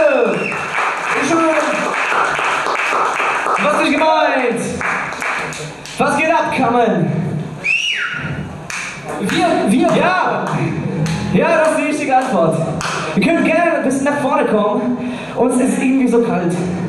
Leute! Ich. Was ist gemeint? Was geht ab, Carmen? Wir, wir. Ja! Ja, das ist die richtige Antwort. Ihr könnt gerne ein bisschen nach vorne kommen. Uns ist irgendwie so kalt.